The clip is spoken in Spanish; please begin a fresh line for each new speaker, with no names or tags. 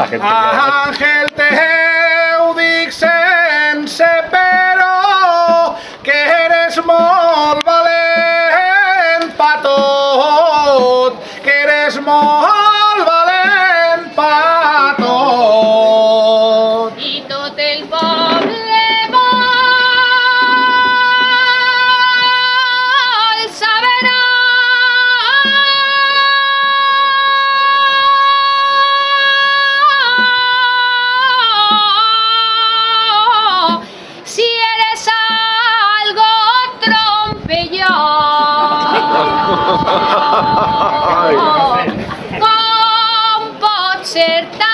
Ángel Teu dixense, pero que eres molt
Con po' certa